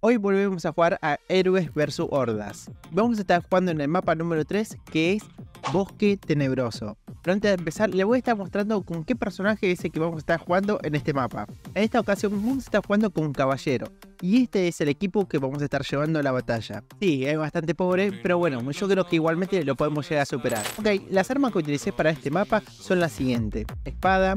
Hoy volvemos a jugar a Héroes vs Hordas. Vamos a estar jugando en el mapa número 3 que es Bosque Tenebroso. Pero antes de empezar, le voy a estar mostrando con qué personaje es el que vamos a estar jugando en este mapa. En esta ocasión vamos a estar jugando con un caballero. Y este es el equipo que vamos a estar llevando a la batalla. Sí, es bastante pobre, pero bueno, yo creo que igualmente lo podemos llegar a superar. Ok, las armas que utilicé para este mapa son las siguientes. Espada,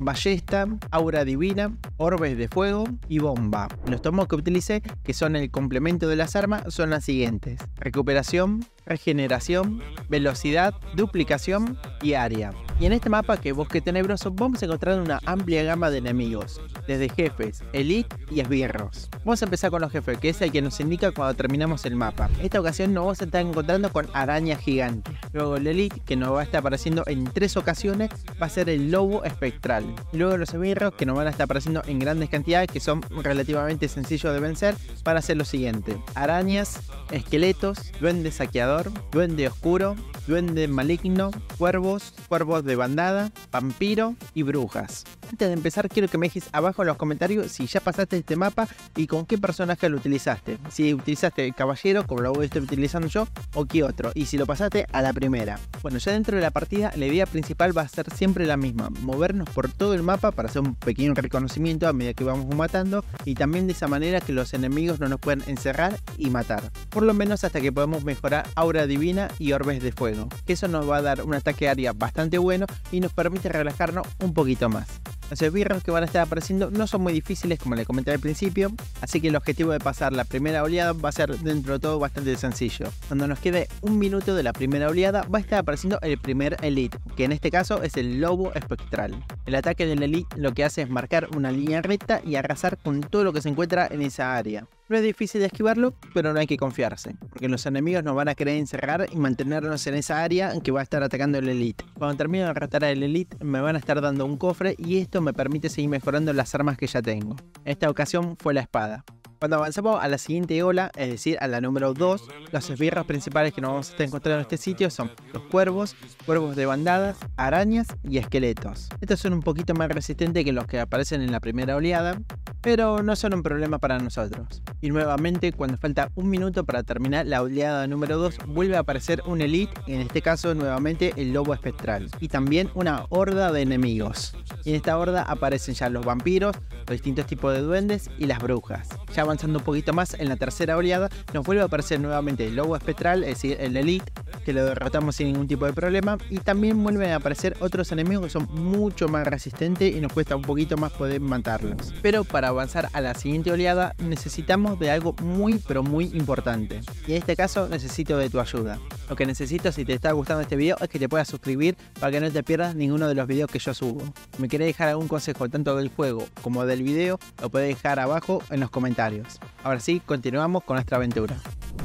ballesta, aura divina, orbes de fuego y bomba. Los tomos que utilicé, que son el complemento de las armas, son las siguientes. Recuperación, regeneración, velocidad, duplicación y área. Y en este mapa que Bosque Tenebroso vamos a encontrar una amplia gama de enemigos, desde jefes, elite y esbirros. Vamos a empezar con los jefes, que es el que nos indica cuando terminamos el mapa. En esta ocasión nos vamos a estar encontrando con araña gigante. Luego el elite, que nos va a estar apareciendo en tres ocasiones, va a ser el lobo espectral. Luego los esbirros, que nos van a estar apareciendo en grandes cantidades, que son relativamente sencillos de vencer, para hacer lo siguiente. Arañas, esqueletos, duende saqueador, duende oscuro, duende maligno, cuervos, cuervos de bandada, vampiro y brujas. Antes de empezar quiero que me dejes abajo en los comentarios si ya pasaste este mapa y con qué personaje lo utilizaste. Si utilizaste el caballero como lo voy a estar utilizando yo o qué otro. Y si lo pasaste a la primera. Bueno ya dentro de la partida la idea principal va a ser siempre la misma. Movernos por todo el mapa para hacer un pequeño reconocimiento a medida que vamos matando. Y también de esa manera que los enemigos no nos puedan encerrar y matar. Por lo menos hasta que podamos mejorar aura divina y orbes de fuego. Que eso nos va a dar un ataque área bastante bueno y nos permite relajarnos un poquito más. Los esbirros que van a estar apareciendo no son muy difíciles como les comenté al principio, así que el objetivo de pasar la primera oleada va a ser dentro de todo bastante sencillo. Cuando nos quede un minuto de la primera oleada va a estar apareciendo el primer elite, que en este caso es el lobo espectral. El ataque del elite lo que hace es marcar una línea recta y arrasar con todo lo que se encuentra en esa área. No es difícil de esquivarlo, pero no hay que confiarse, porque los enemigos nos van a querer encerrar y mantenernos en esa área que va a estar atacando el Elite. Cuando termine de derrotar al Elite, me van a estar dando un cofre y esto me permite seguir mejorando las armas que ya tengo. En esta ocasión fue la espada. Cuando avanzamos a la siguiente ola, es decir, a la número 2, los esbirros principales que nos vamos a estar encontrando en este sitio son los cuervos, cuervos de bandadas, arañas y esqueletos. Estos son un poquito más resistentes que los que aparecen en la primera oleada, pero no son un problema para nosotros. Y nuevamente, cuando falta un minuto para terminar la oleada número 2, vuelve a aparecer un elite, en este caso nuevamente el lobo espectral, y también una horda de enemigos. Y en esta horda aparecen ya los vampiros, los distintos tipos de duendes y las brujas. Ya avanzando un poquito más en la tercera oleada, nos vuelve a aparecer nuevamente el lobo espectral, es decir, el elite, que lo derrotamos sin ningún tipo de problema, y también vuelven a aparecer otros enemigos que son mucho más resistentes y nos cuesta un poquito más poder matarlos. Pero para avanzar a la siguiente oleada necesitamos de algo muy pero muy importante, y en este caso necesito de tu ayuda. Lo que necesito si te está gustando este video es que te puedas suscribir para que no te pierdas ninguno de los videos que yo subo. Si me querés dejar algún consejo tanto del juego como del video, lo puedes dejar abajo en los comentarios. Ahora sí, continuamos con nuestra aventura.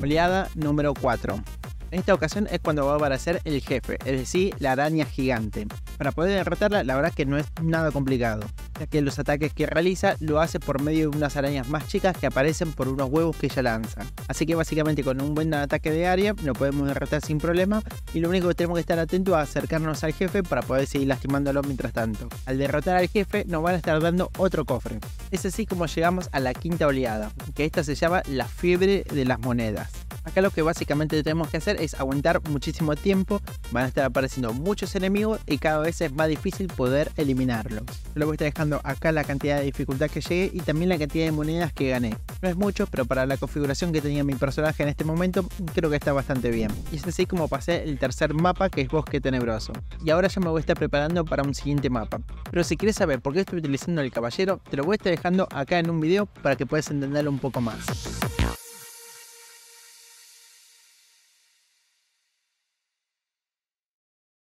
Oleada número 4. En esta ocasión es cuando va a aparecer el jefe, es decir, la araña gigante. Para poder derrotarla, la verdad que no es nada complicado, ya que los ataques que realiza lo hace por medio de unas arañas más chicas que aparecen por unos huevos que ella lanza. Así que básicamente con un buen ataque de área lo podemos derrotar sin problema y lo único que tenemos que estar atentos es acercarnos al jefe para poder seguir lastimándolo mientras tanto. Al derrotar al jefe nos van a estar dando otro cofre. Es así como llegamos a la quinta oleada, que esta se llama la fiebre de las monedas. Acá lo que básicamente tenemos que hacer es aguantar muchísimo tiempo, van a estar apareciendo muchos enemigos y cada vez es más difícil poder eliminarlos. Luego voy a estar dejando acá la cantidad de dificultad que llegué y también la cantidad de monedas que gané. No es mucho, pero para la configuración que tenía mi personaje en este momento, creo que está bastante bien. Y es así como pasé el tercer mapa que es Bosque Tenebroso. Y ahora ya me voy a estar preparando para un siguiente mapa. Pero si quieres saber por qué estoy utilizando el caballero, te lo voy a estar dejando acá en un video para que puedas entenderlo un poco más.